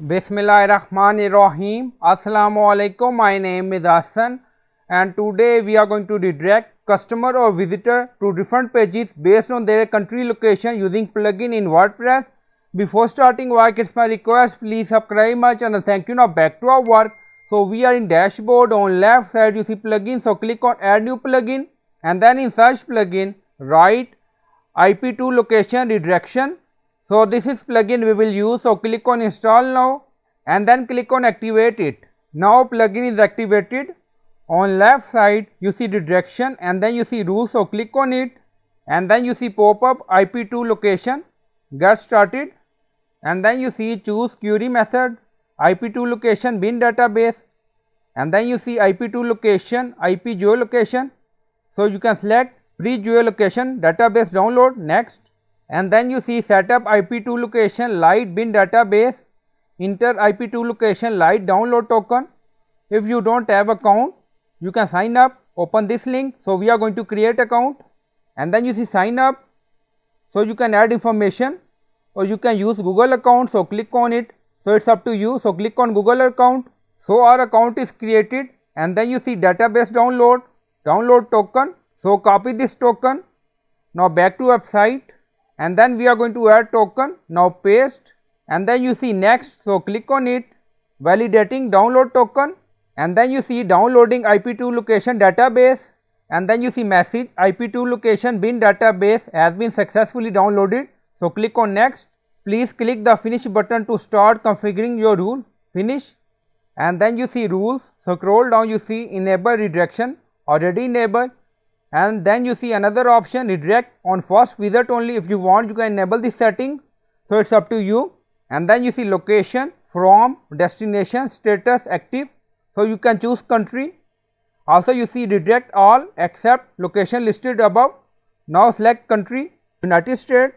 Bismillahirrahmanirrahim. Assalamu alaikum. My name is Hassan and today we are going to redirect customer or visitor to different pages based on their country location using plugin in WordPress. Before starting work, it's my request please subscribe my channel. Thank you. Now back to our work. So we are in dashboard on left side you see plugin. So click on add new plugin and then in search plugin write IP2 location redirection so this is plugin we will use. So click on install now and then click on activate it. Now plugin is activated. On left side you see redirection and then you see rules. So click on it and then you see pop up IP2 location. Get started and then you see choose query method IP2 location bin database and then you see IP2 location IP geolocation. So you can select pre geolocation database download next and then you see setup IP2 location light bin database enter IP2 location light download token. If you do not have account you can sign up open this link. So, we are going to create account and then you see sign up. So, you can add information or you can use Google account. So, click on it. So, it is up to you. So, click on Google account. So, our account is created and then you see database download, download token. So, copy this token. Now, back to website and then we are going to add token. Now paste. And then you see next. So click on it. Validating download token. And then you see downloading IP2 location database. And then you see message IP2 location bin database has been successfully downloaded. So, click on next. Please click the finish button to start configuring your rule. Finish. And then you see rules. So, scroll down. You see enable redirection. Already enabled and then you see another option redirect on first visit only if you want you can enable this setting. So, it is up to you and then you see location from destination status active. So, you can choose country also you see redirect all except location listed above. Now, select country United States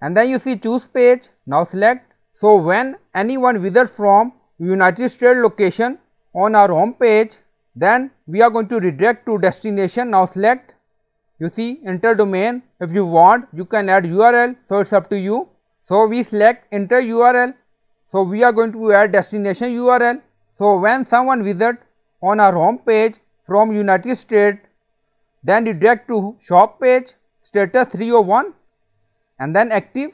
and then you see choose page now select. So, when anyone visit from United States location on our home page then we are going to redirect to destination now select you see enter domain. If you want you can add url so it's up to you. So we select enter url so we are going to add destination url so when someone visit on our home page from united states then redirect to shop page status 301 and then active.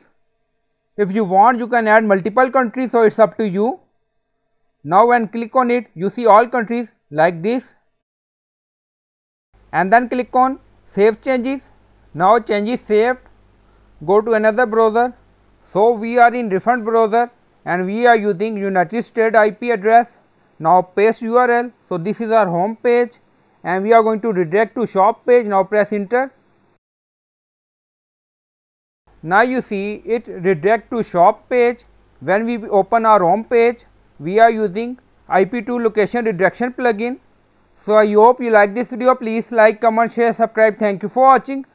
If you want you can add multiple countries. So it's up to you. Now when click on it you see all countries like this and then click on save changes. Now changes saved go to another browser. So, we are in different browser and we are using United States IP address. Now paste URL. So, this is our home page and we are going to redirect to shop page. Now press enter. Now you see it redirect to shop page when we open our home page we are using IP2 location redirection plugin. So, I hope you like this video please like comment share subscribe thank you for watching.